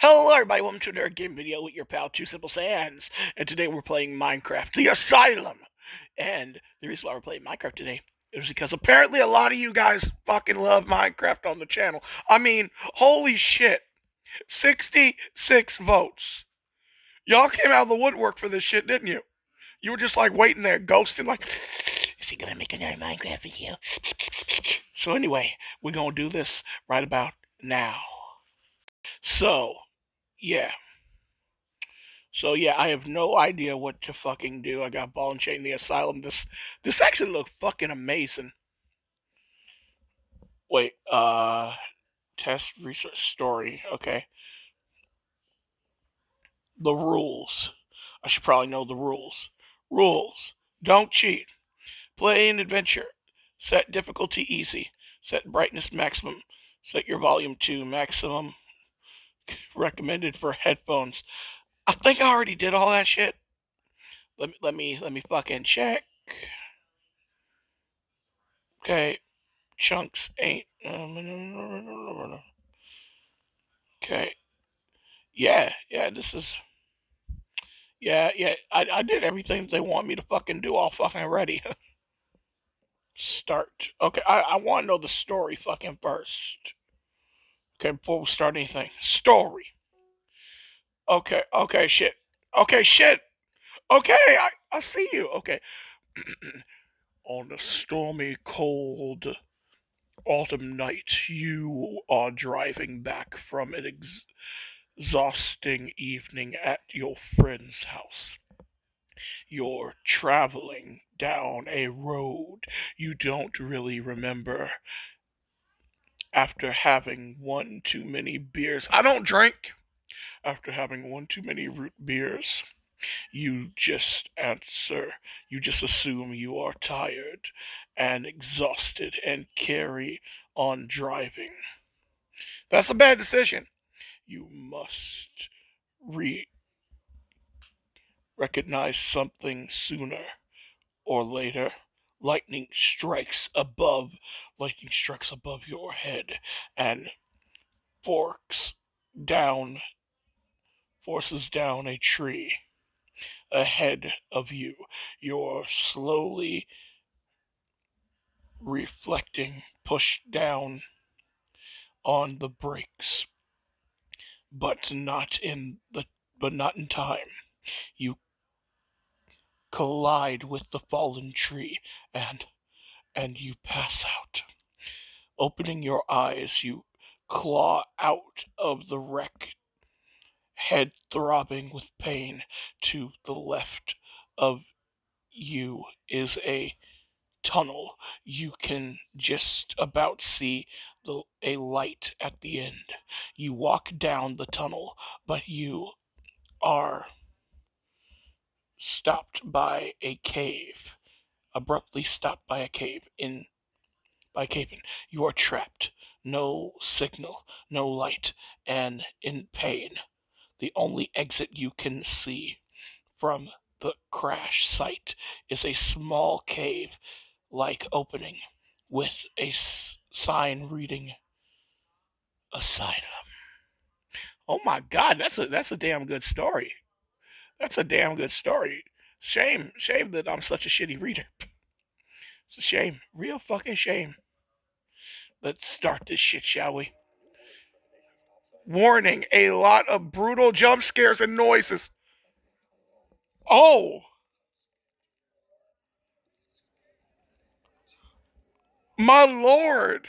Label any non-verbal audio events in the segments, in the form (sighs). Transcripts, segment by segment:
Hello everybody, welcome to another game video with your pal Two Sinful Sans. And today we're playing Minecraft The Asylum. And the reason why we're playing Minecraft today is because apparently a lot of you guys fucking love Minecraft on the channel. I mean, holy shit. 66 votes. Y'all came out of the woodwork for this shit, didn't you? You were just like waiting there, ghosting, like, is he gonna make another Minecraft video? So anyway, we're gonna do this right about now. So, yeah. So yeah, I have no idea what to fucking do. I got ball and chain the asylum. This this actually looked fucking amazing. Wait, uh test research story. Okay. The rules. I should probably know the rules. Rules. Don't cheat. Play an adventure. Set difficulty easy. Set brightness maximum. Set your volume to maximum. (laughs) Recommended for headphones. I think I already did all that shit. Let me let me let me fucking check. Okay. Chunks ain't Okay. Yeah, yeah, this is Yeah, yeah, I, I did everything they want me to fucking do all fucking ready. (laughs) Start. Okay, I, I want to know the story fucking first. Okay, before we start anything. Story. Okay, okay, shit. Okay, shit. Okay, I, I see you. Okay. (clears throat) On a stormy, cold autumn night, you are driving back from an ex- exhausting evening at your friend's house. You're traveling down a road you don't really remember after having one too many beers. I don't drink. After having one too many root beers, you just answer, you just assume you are tired and exhausted and carry on driving. That's a bad decision. You must re recognize something sooner or later. Lightning strikes above, lightning strikes above your head and forks down, forces down a tree ahead of you. You're slowly reflecting, pushed down on the brakes, but not in the but not in time. You collide with the fallen tree and and you pass out. Opening your eyes, you claw out of the wreck, head throbbing with pain. To the left of you is a tunnel. You can just about see the, a light at the end. You walk down the tunnel, but you are stopped by a cave, abruptly stopped by a cave in by caving. You are trapped. No signal, no light, and in pain. The only exit you can see from the crash site is a small cave like opening with a s- sign reading asylum. Oh my god, that's a that's a damn good story. That's a damn good story. Shame, shame that I'm such a shitty reader. It's a shame. Real fucking shame. Let's start this shit, shall we? Warning, a lot of brutal jump scares and noises. Oh! My lord!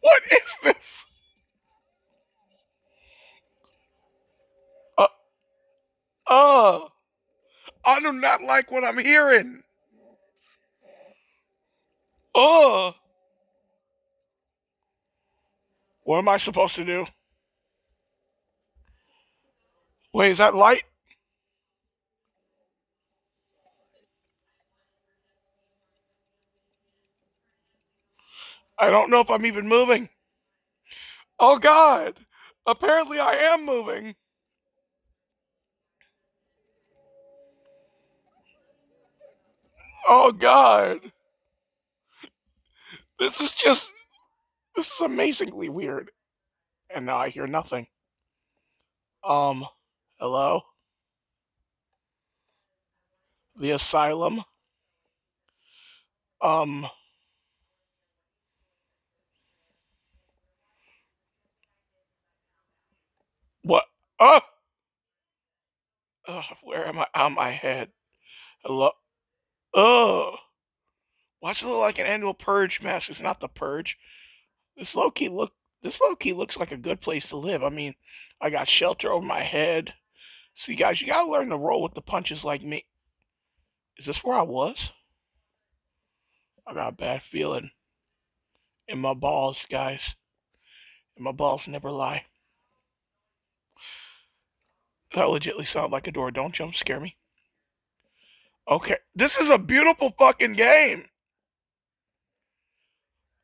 What is this? Uh, I do not like what I'm hearing. Uh, what am I supposed to do? Wait, is that light? I don't know if I'm even moving. Oh god! Apparently I am moving. Oh god. This is just This is amazingly weird. And now I hear nothing. Um, hello? The asylum? Um, what? Oh! Uh, where am I? On my head. Hello? Oh! Why does it look like an annual purge mask? It's not the purge. This low key look. This low key looks like a good place to live. I mean, I got shelter over my head. See, guys, you gotta learn to roll with the punches like me. Is this where I was? I got a bad feeling in my balls, guys. And my balls never lie. That legitly sounded like a door. Don't jump scare me. Okay. This is a beautiful fucking game.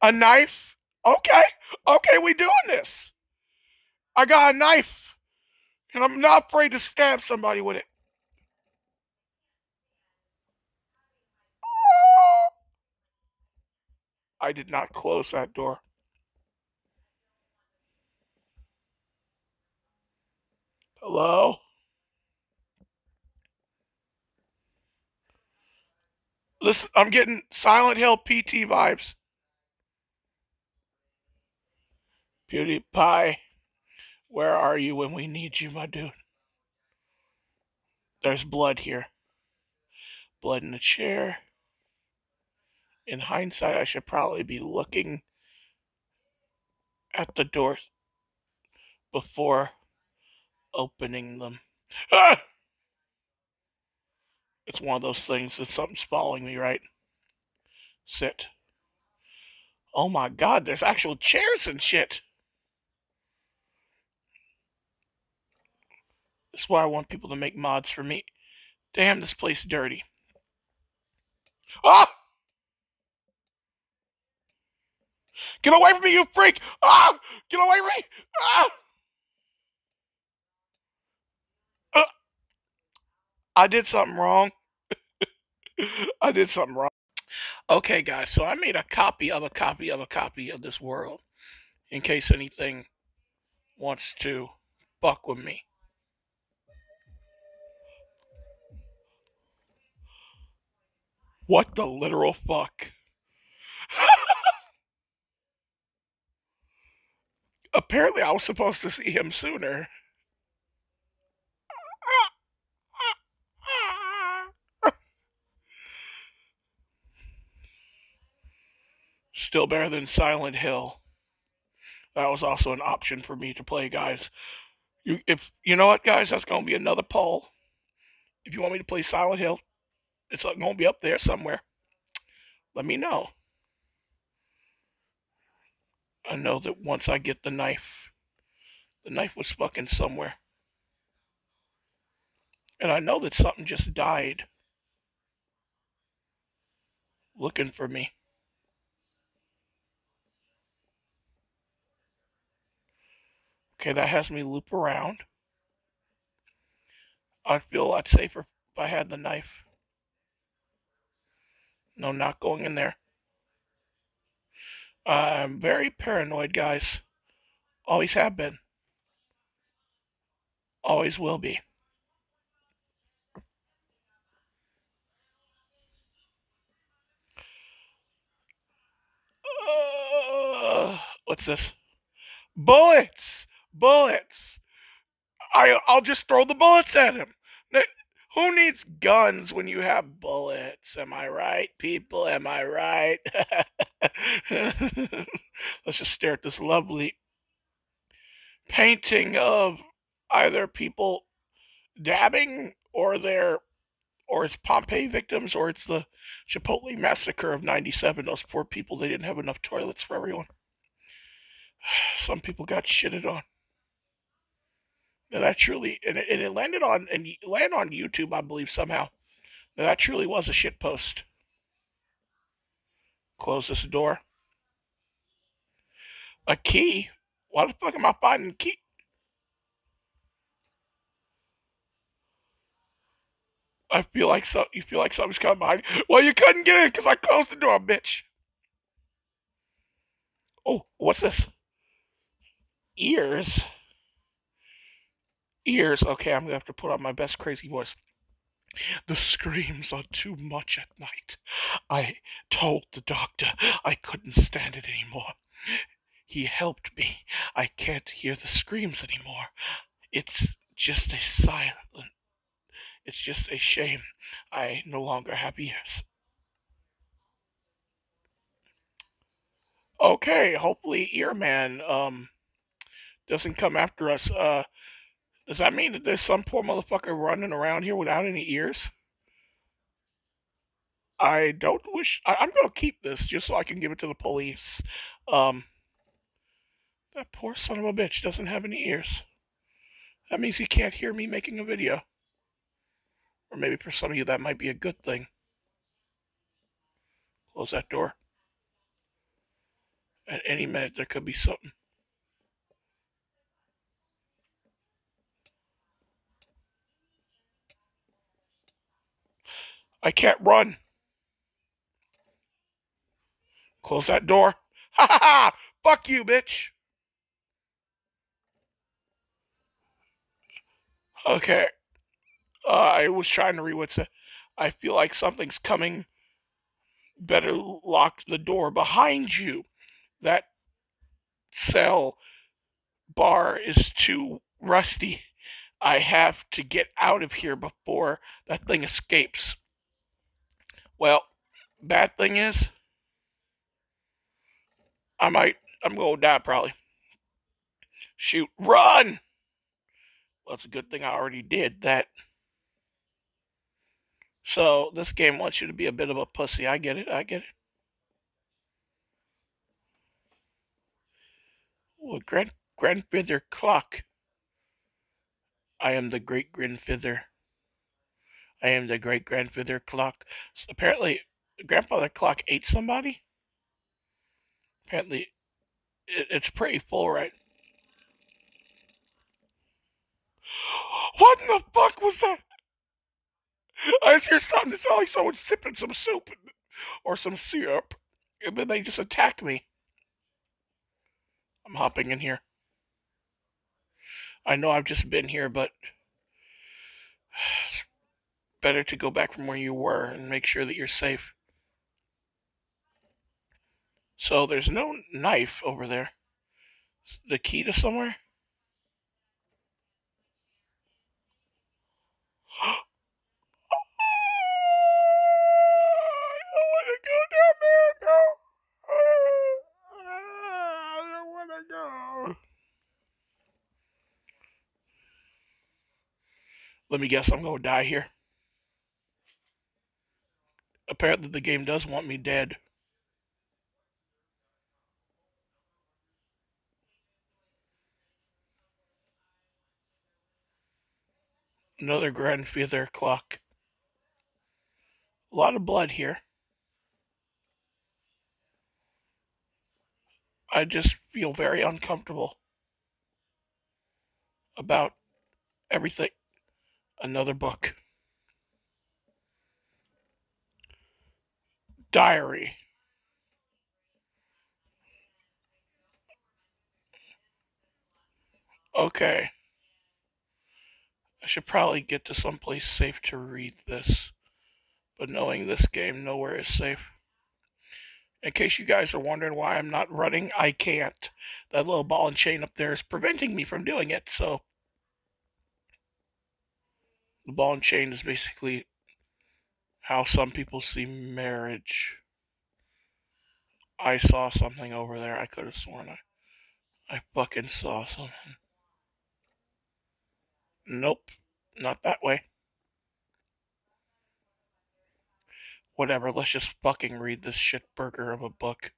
A knife? Okay. Okay, we doing this. I got a knife. And I'm not afraid to stab somebody with it. I did not close that door. Hello? Listen, I'm getting Silent Hill PT vibes. PewDiePie, where are you when we need you, my dude? There's blood here. Blood in the chair. In hindsight, I should probably be looking at the doors before opening them. Ah! It's one of those things that something's following me, right? Sit. Oh my god, there's actual chairs and shit. This is why I want people to make mods for me. Damn, this place is dirty. Ah! Get away from me, you freak! Ah! Get away from me! Ah! Uh, I did something wrong. (laughs) I did something wrong. Okay, guys, so I made a copy of a copy of a copy of this world in case anything wants to fuck with me. What the literal fuck? (laughs) Apparently, I was supposed to see him sooner. Still better than Silent Hill. That was also an option for me to play, guys. You, if you know what, guys, that's gonna be another poll. If you want me to play Silent Hill, it's gonna be up there somewhere. Let me know. I know that once I get the knife, the knife was fucking somewhere. And I know that something just died looking for me. Okay, that has me loop around. I'd feel a lot safer if I had the knife. No, not going in there. I'm very paranoid, guys. Always have been. Always will be. Uh, what's this? Bullets! Bullets! I, I'll just throw the bullets at him. Who needs guns when you have bullets? Am I right, people? Am I right? (laughs) Let's just stare at this lovely painting of either people dabbing or their or it's Pompeii victims or it's the Chipotle massacre of 97. Those poor people, they didn't have enough toilets for everyone. (sighs) Some people got shitted on. And that truly, and it, and it landed on, and landed on YouTube, I believe, somehow. And that truly was a shit post. Close this door. A key? Why the fuck am I finding key? I feel like so. You feel like something's coming behind. Well, you couldn't get in because I closed the door, bitch. Oh, What's this? Ears? Ears. Okay, I'm gonna have to put on my best crazy voice. The screams are too much at night. I told the doctor I couldn't stand it anymore. He helped me. I can't hear the screams anymore. It's just a silent. It's just a shame I no longer have ears. Okay, hopefully Earman um doesn't come after us. Uh does that mean that there's some poor motherfucker running around here without any ears? I don't wish. I, am gonna keep this just so I can give it to the police. Um, that poor son of a bitch doesn't have any ears. That means he can't hear me making a video. Or maybe for some of you that might be a good thing. Close that door. At any minute there could be something. I can't run. Close that door. Ha ha ha! Fuck you, bitch. Okay. Uh, I was trying to read what's. A, I feel like something's coming. Better lock the door behind you. That cell bar is too rusty. I have to get out of here before that thing escapes. Well, bad thing is, I might, I'm going to die probably. Shoot, run! Well, it's a good thing I already did that. So, this game wants you to be a bit of a pussy. I get it, I get it. Well, grand, grandfather clock. I am the great grandfather. I am the great grandfather clock. So apparently, grandfather clock ate somebody. Apparently, it, it's pretty full, right? (gasps) What in the fuck was that? I just hear something. It's like someone sipping some soup or some syrup, and then they just attack me. I'm hopping in here. I know I've just been here, but (sighs) better to go back from where you were and make sure that you're safe. So there's no knife over there. The key to somewhere? (gasps) I don't want to go down there. No. I don't want to go. Let me guess, I'm going to die here apparently the game does want me dead. Another grandfather clock. A lot of blood here. I just feel very uncomfortable about everything. Another book. Diary. Okay. I should probably get to someplace safe to read this. But knowing this game, nowhere is safe. In case you guys are wondering why I'm not running, I can't. That little ball and chain up there is preventing me from doing it, so. The ball and chain is basically how some people see marriage. I saw something over there. I could have sworn I, I fucking saw something. Nope, not that way. Whatever, let's just fucking read this shit burger of a book.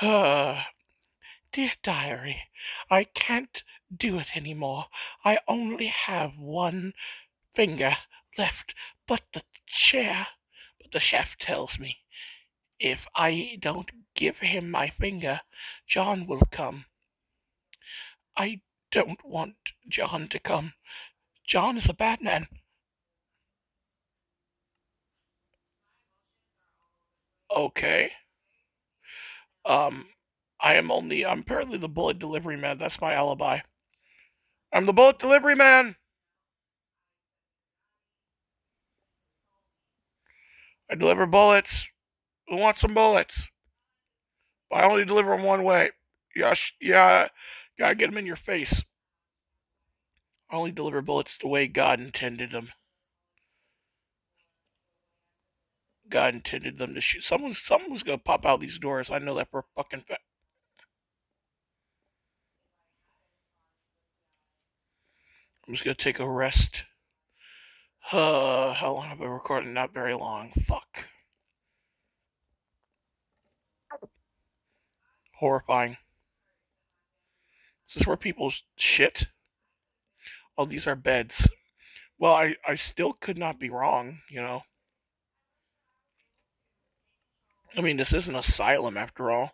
(sighs) Dear diary, I can't do it anymore. I only have one finger left, but the chair. But the chef tells me if I don't give him my finger, John will come. I don't want John to come. John is a bad man. Okay. Um, I am only, I'm apparently the bullet delivery man. That's my alibi. I'm the bullet delivery man. I deliver bullets. Who wants some bullets? I only deliver them one way. Yeah, yeah, gotta get them in your face. I only deliver bullets the way God intended them. God intended them to shoot. Someone's someone's gonna pop out these doors. I know that for a fucking fact. I'm just gonna take a rest. Uh, (sighs) how long have I recorded? Not very long. Fuck. Horrifying. Is this where people shit? Oh, these are beds. Well, I, I still could not be wrong, you know. I mean, this is an asylum after all.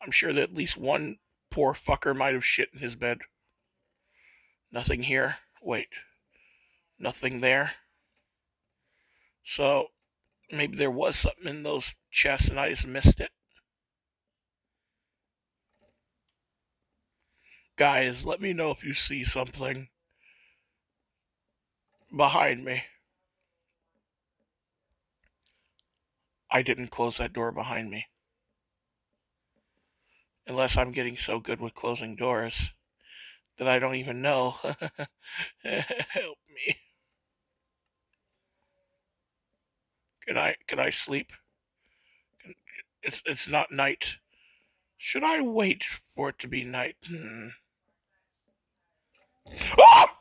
I'm sure that at least one poor fucker might have shit in his bed. Nothing here. Wait. Nothing there. So, maybe there was something in those chests and I just missed it. Guys, let me know if you see something behind me. I didn't close that door behind me. Unless I'm getting so good with closing doors that I don't even know. (laughs) Help me. Can I can I sleep? It's it's not night. Should I wait for it to be night? Hmm. Ah!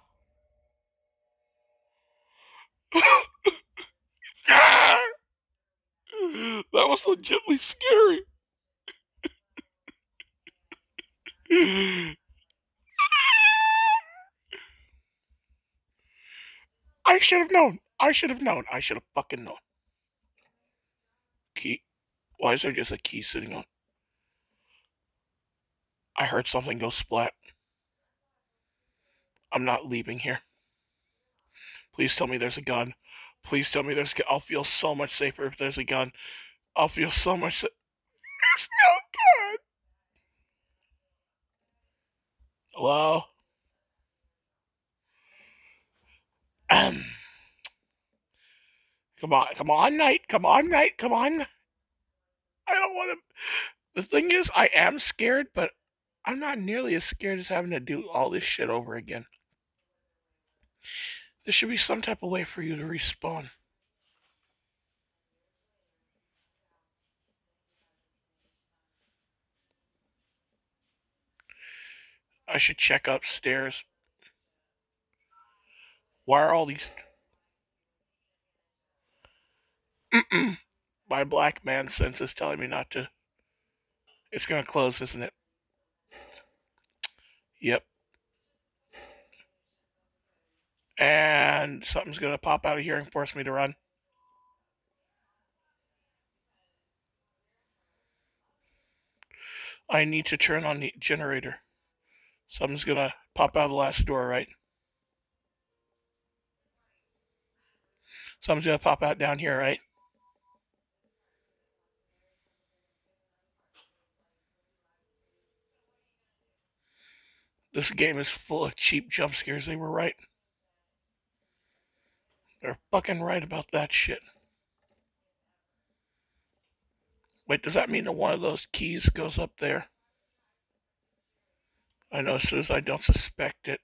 (laughs) that was legitimately scary. I should have known. I should have known. I should have fucking known. Key. Why is there just a key sitting on? I heard something go splat. I'm not leaving here. Please tell me there's a gun. Please tell me there's. A, I'll feel so much safer if there's a gun. I'll feel so much. Sa- there's no gun. Hello. Um. Come on, come on, Night. come on, Night. come on. I don't want to. The thing is, I am scared, but I'm not nearly as scared as having to do all this shit over again. There should be some type of way for you to respawn. I should check upstairs. Why are all these. My black man sense is telling me not to. It's gonna close, isn't it? Yep. And something's gonna pop out of here and force me to run. I need to turn on the generator. Something's gonna pop out of the last door, right? Something's gonna pop out down here, right? This game is full of cheap jump scares. They were right. They're fucking right about that shit. Wait, does that mean that one of those keys goes up there? I know as soon as I don't suspect it.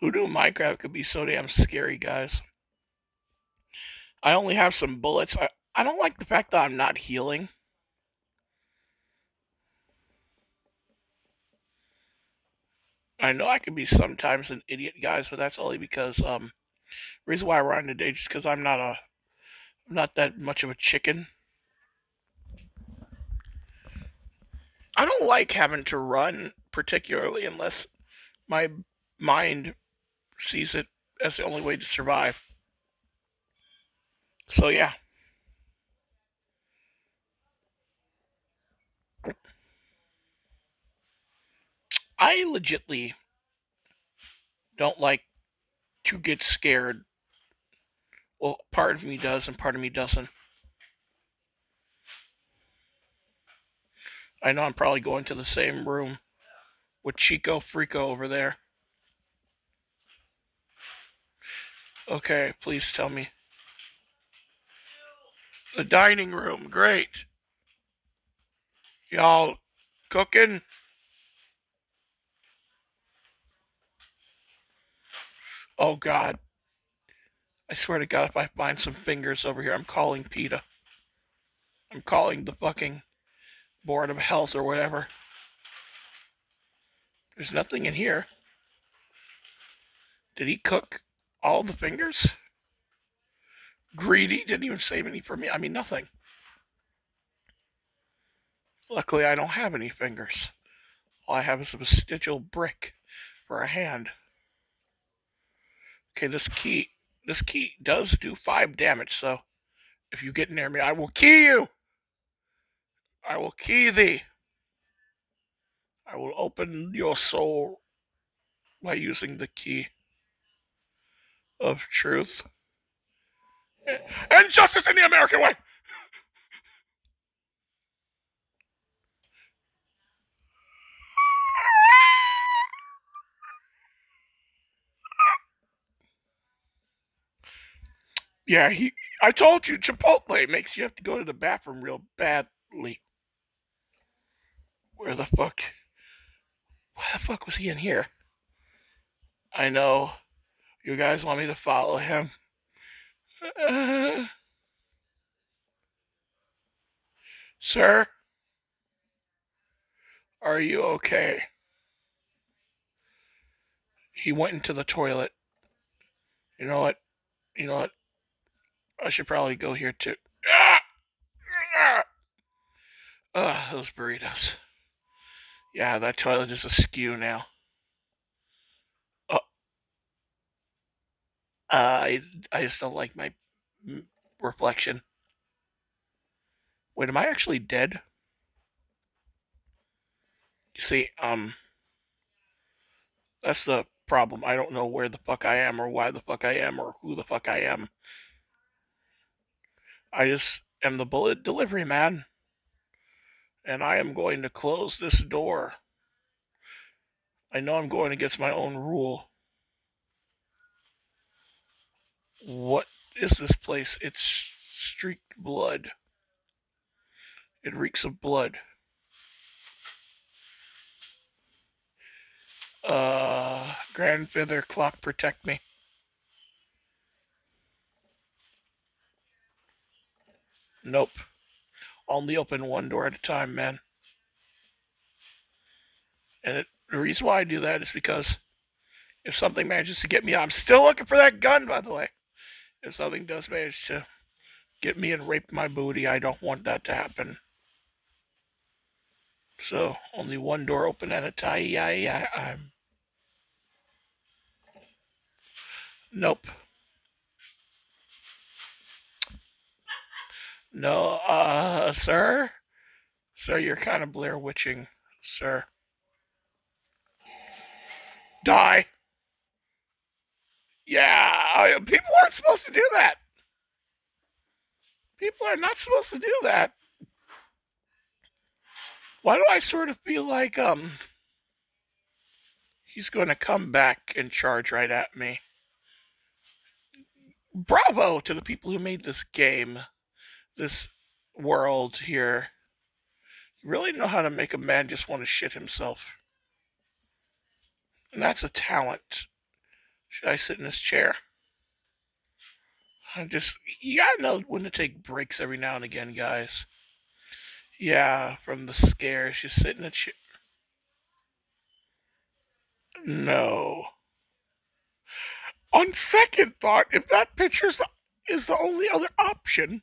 Who knew Minecraft could be so damn scary, guys? I only have some bullets. I, I don't like the fact that I'm not healing. I know I can be sometimes an idiot, guys, but that's only because um, reason why I run today just because I'm not a, I'm not that much of a chicken. I don't like having to run particularly unless my mind sees it as the only way to survive. So yeah. I legitly don't like to get scared Well, part of me does and part of me doesn't. I know I'm probably going to the same room with Chico Frico over there. Okay, please tell me. The dining room, great. Y'all cooking? Oh God. I swear to God, if I find some fingers over here, I'm calling PETA. I'm calling the fucking Board of Health or whatever. There's nothing in here. Did he cook all the fingers? Greedy, didn't even save any for me. I mean, nothing. Luckily, I don't have any fingers. All I have is a vestigial brick for a hand. Okay, this key, this key does do five damage, so if you get near me, I will key you! I will key thee. I will open your soul by using the key of truth and justice in the American way. Yeah, he. I told you, Chipotle makes you have to go to the bathroom real badly. Where the fuck? Why the fuck was he in here? I know you guys want me to follow him. Uh, (sighs) sir? Are you okay? He went into the toilet. You know what? You know what? I should probably go here too. Ah! Ah! Ugh, those burritos. Yeah, that toilet is askew now. Uh, uh, I, I just don't like my reflection. Wait, am I actually dead? You see, um, that's the problem. I don't know where the fuck I am or why the fuck I am or who the fuck I am. I just am the bullet delivery man and I am going to close this door. I know I'm going against my own rule. What is this place? It's streaked blood. It reeks of blood. Uh, grandfather clock, protect me. Nope only open one door at a time, man. And it, the reason why I do that is because if something manages to get me, I'm still looking for that gun, by the way. If something does manage to get me and rape my booty, I don't want that to happen. So only one door open at a time. Yeah, yeah, I'm. Nope. No, uh, sir? Sir, you're kind of Blair Witching, sir. Die. Yeah, people aren't supposed to do that. People are not supposed to do that. Why do I sort of feel like, um, he's going to come back and charge right at me? Bravo to the people who made this game this world here really know how to make a man just want to shit himself. And that's a talent. Should I sit in this chair? I just, you gotta know when to take breaks every now and again, guys. Yeah, from the scares, just sit in a chair. No. On second thought, if that picture is the only other option,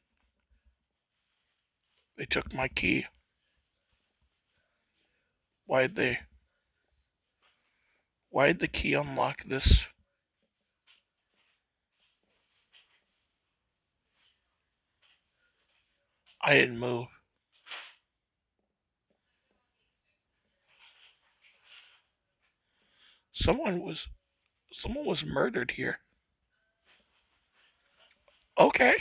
they took my key. Why'd they? Why'd the key unlock this? I didn't move. Someone was someone was murdered here. Okay.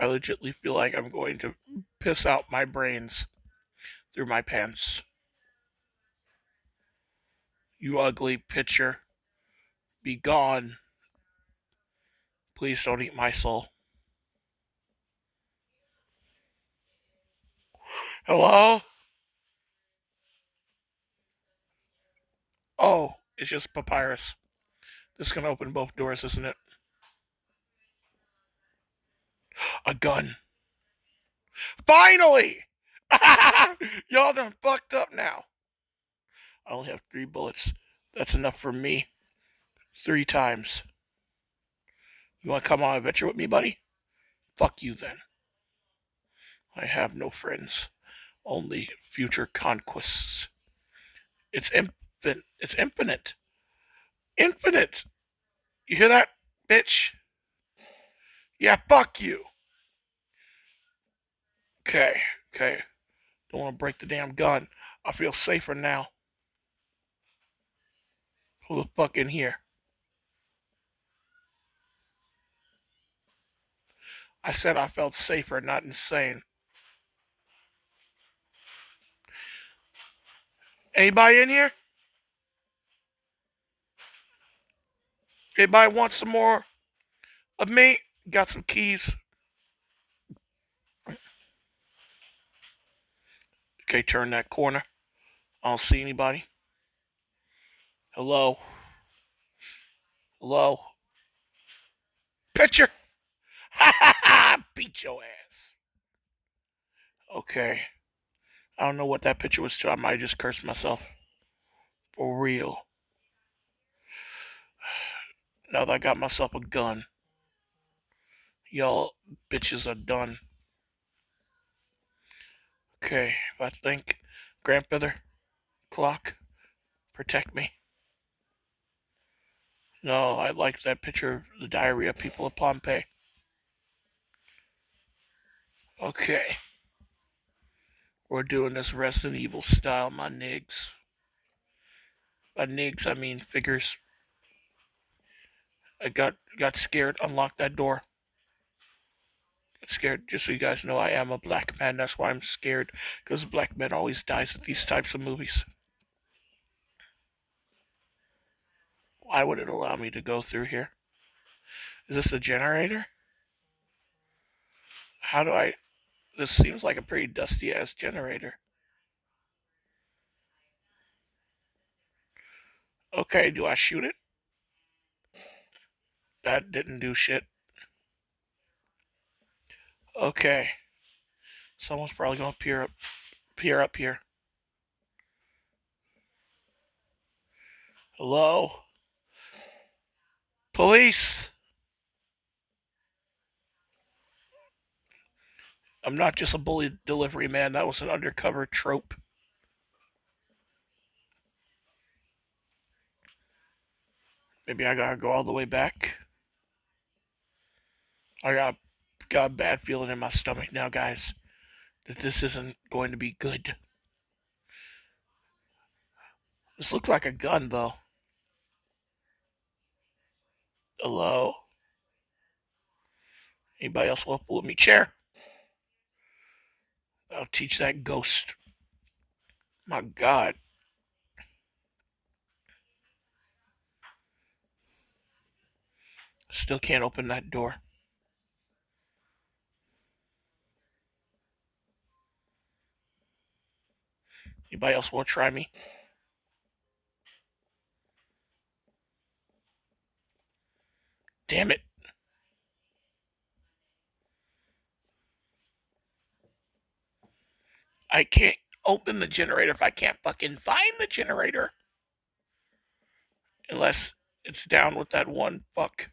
I legitimately feel like I'm going to piss out my brains through my pants. You ugly pitcher. Be gone. Please don't eat my soul. Hello? Oh, it's just papyrus. This is gonna open both doors, isn't it? A gun. Finally! (laughs) Y'all done fucked up now. I only have three bullets. That's enough for me. Three times. You want to come on an adventure with me, buddy? Fuck you then. I have no friends, only future conquests. It's infinite. It's infinite. Infinite. You hear that, bitch? Yeah, fuck you. Okay, okay. Don't want to break the damn gun. I feel safer now. Who the fuck in here? I said I felt safer, not insane. Anybody in here? Anybody want some more of me? Got some keys. Okay, turn that corner. I don't see anybody. Hello? Hello? Pitcher! Ha ha ha! Beat your ass. Okay. I don't know what that picture was to. I might just curse myself. For real. (sighs) Now that I got myself a gun. Y'all bitches are done. Okay, I think grandfather clock protect me. No, I like that picture of the diary of people of Pompeii. Okay. We're doing this Resident Evil style, my nigs. By nigs, I mean figures. I got got scared, unlocked that door. Scared, just so you guys know, I am a black man. That's why I'm scared, because black men always dies in these types of movies. Why would it allow me to go through here? Is this a generator? How do I... This seems like a pretty dusty ass generator. Okay, do I shoot it? That didn't do shit. Okay. Someone's probably gonna appear up, appear up here. Hello? Police! I'm not just a bully delivery man. That was an undercover trope. Maybe I gotta go all the way back. I got, got a bad feeling in my stomach now, guys, that this isn't going to be good. This looks like a gun, though. Hello? Anybody else want to pull me chair? I'll teach that ghost. My God. Still can't open that door. Anybody else want to try me? Damn it. I can't open the generator if I can't fucking find the generator. Unless it's down with that one fuck.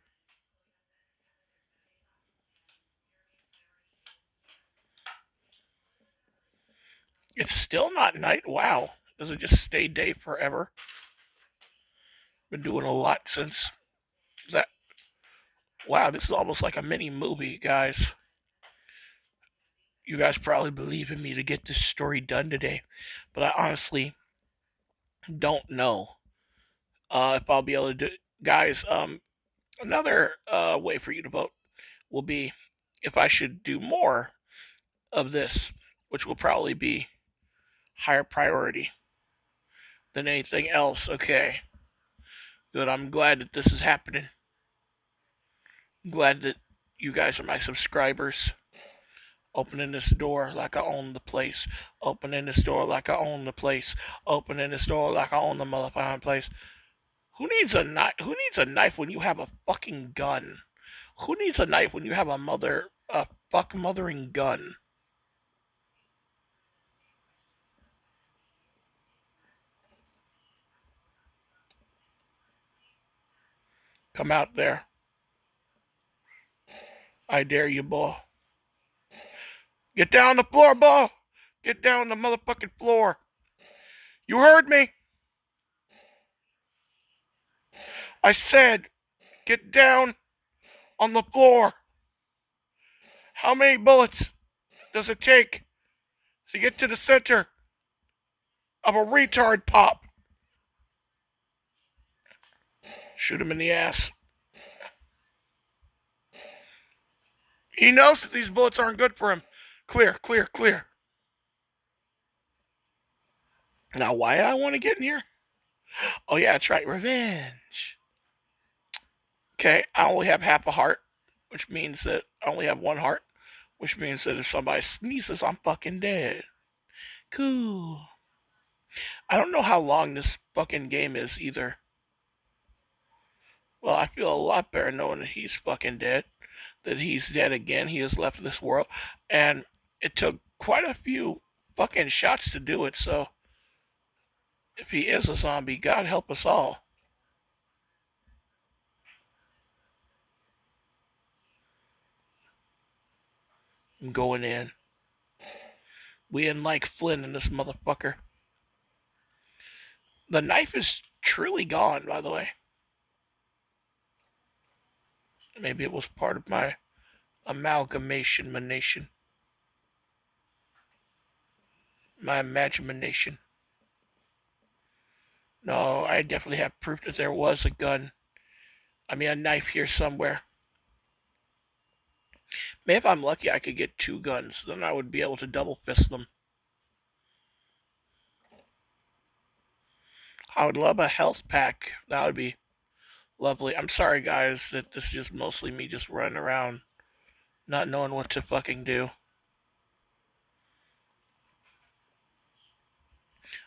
It's still not night. Wow. Does it just stay day forever? Been doing a lot since that. Wow, this is almost like a mini movie, guys. You guys probably believe in me to get this story done today, but I honestly don't know uh, if I'll be able to do. It. Guys, um, another uh, way for you to vote will be if I should do more of this, which will probably be higher priority than anything else. Okay. Good. I'm glad that this is happening. I'm glad that you guys are my subscribers. Opening this door like I own the place. Opening this door like I own the place. Opening this door like I own the motherfucking place. Who needs a knife? Who needs a knife when you have a fucking gun? Who needs a knife when you have a mother, a fuck mothering gun? Come out there. I dare you, boy. Get down the floor, boy. Get down the motherfucking floor. You heard me. I said, get down on the floor. How many bullets does it take to get to the center of a retard pop? Shoot him in the ass. He knows that these bullets aren't good for him. Clear, clear, clear. Now, why I want to get in here? Oh, yeah, that's right. Revenge. Okay, I only have half a heart, which means that I only have one heart, which means that if somebody sneezes, I'm fucking dead. Cool. I don't know how long this fucking game is either. Well, I feel a lot better knowing that he's fucking dead, that he's dead again. He has left this world, and it took quite a few fucking shots to do it. So, if he is a zombie, God help us all. I'm going in. We in like Flynn and this motherfucker. The knife is truly gone, by the way. Maybe it was part of my amalgamation manation. My imagination. No, I definitely have proof that there was a gun. I mean, a knife here somewhere. Maybe if I'm lucky, I could get two guns. Then I would be able to double fist them. I would love a health pack. That would be lovely. I'm sorry, guys, that this is just mostly me just running around, not knowing what to fucking do.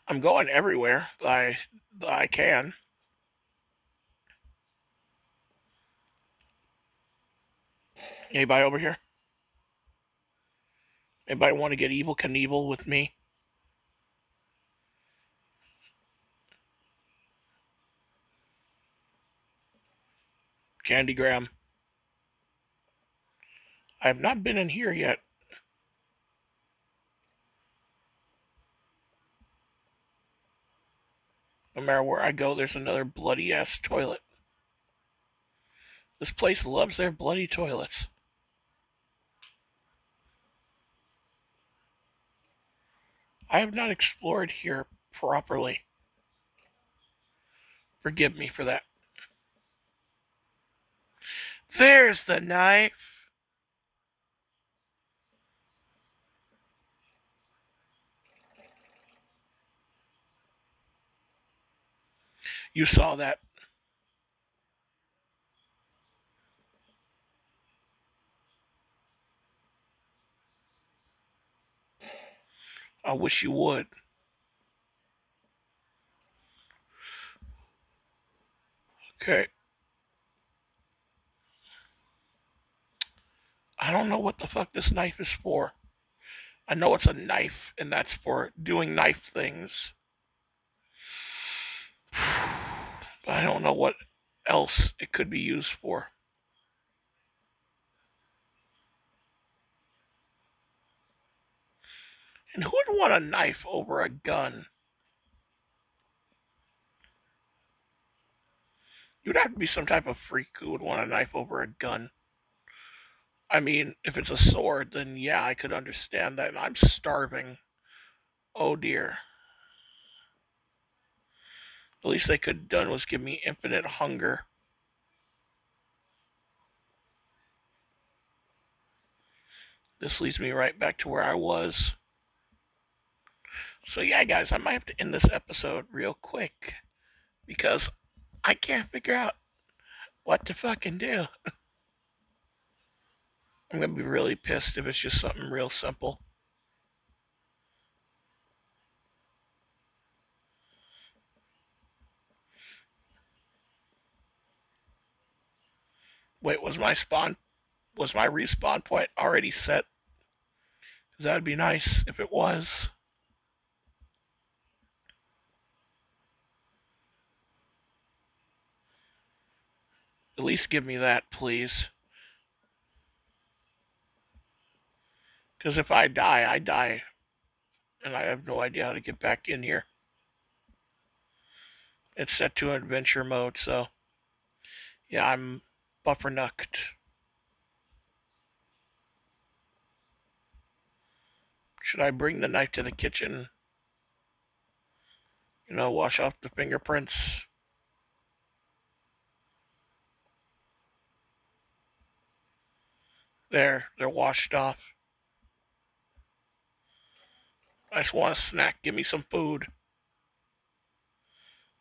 I'm going everywhere I, I can. Anybody over here? Anybody want to get Evel Knievel with me? Candy Graham. I have not been in here yet. No matter where I go, there's another bloody ass toilet. This place loves their bloody toilets. I have not explored here properly. Forgive me for that. There's the knife. You saw that. I wish you would. Okay. I don't know what the fuck this knife is for. I know it's a knife, and that's for doing knife things. (sighs) But I don't know what else it could be used for. And who would want a knife over a gun? You'd have to be some type of freak who would want a knife over a gun. I mean, if it's a sword, then yeah, I could understand that. I'm starving. Oh dear. The least they could have done was give me infinite hunger. This leads me right back to where I was. So, yeah, guys, I might have to end this episode real quick because I can't figure out what to fucking do. (laughs) I'm going to be really pissed if it's just something real simple. Wait, was my spawn was my respawn point already set? Cause that'd be nice if it was. At least give me that, please. Because if I die, I die. And I have no idea how to get back in here. It's set to adventure mode, so. Yeah, I'm buffer nucked. Should I bring the knife to the kitchen? You know, wash off the fingerprints. There, they're washed off. I just want a snack. Give me some food.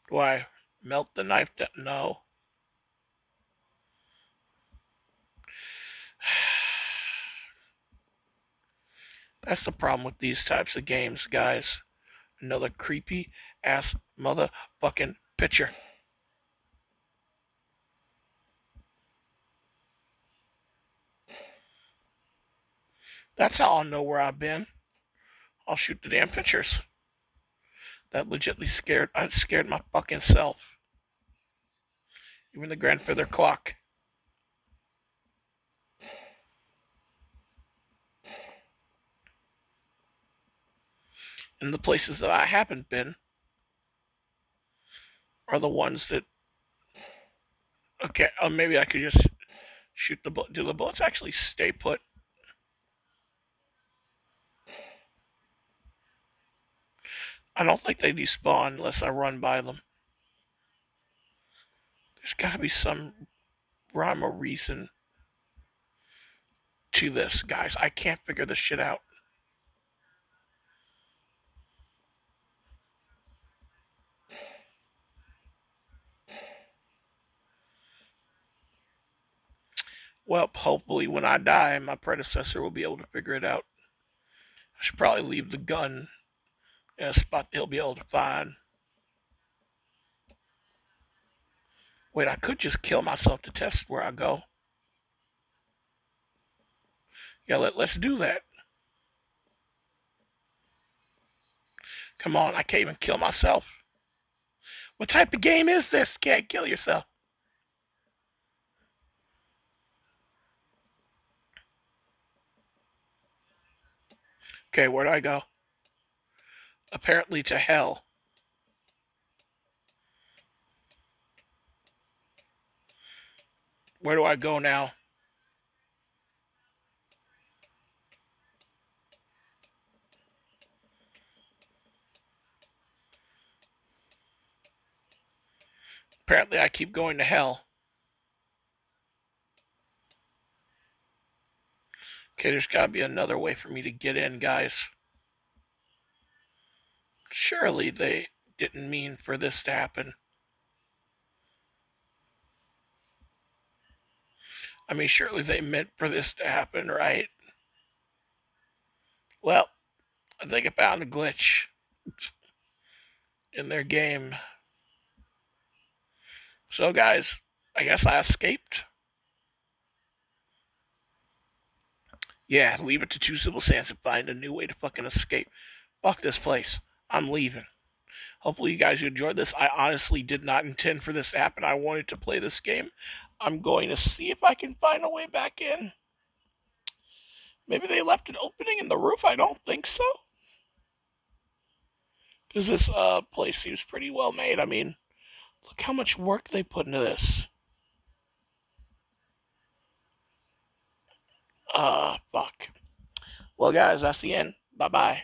Do I melt the knife? Down? No. (sighs) That's the problem with these types of games, guys. Another creepy ass motherfucking picture. That's how I'll know where I've been. I'll shoot the damn pictures. That legitly scared I scared my fucking self. Even the grandfather clock. And the places that I haven't been are the ones that okay, oh, maybe I could just shoot the. Do the bullets actually stay put? I don't think they despawn unless I run by them. There's got to be some rhyme or reason to this, guys. I can't figure this shit out. Well, hopefully when I die, my predecessor will be able to figure it out. I should probably leave the gun a spot they'll be able to find. Wait, I could just kill myself to test where I go. Yeah, let, let's do that. Come on, I can't even kill myself. What type of game is this? Can't kill yourself. Okay, where do I go? Apparently to hell. Where do I go now? Apparently, I keep going to hell. Okay, there's got to be another way for me to get in, guys. Surely they didn't mean for this to happen. I mean, surely they meant for this to happen, right? Well, I think I found a glitch in their game. So, guys, I guess I escaped. Yeah, leave it to two Sinful Sans to find a new way to fucking escape. Fuck this place. I'm leaving. Hopefully, you guys enjoyed this. I honestly did not intend for this to happen. I wanted to play this game. I'm going to see if I can find a way back in. Maybe they left an opening in the roof. I don't think so. Because this uh, place seems pretty well made. I mean, look how much work they put into this. Uh, fuck. Well, guys, that's the end. Bye bye.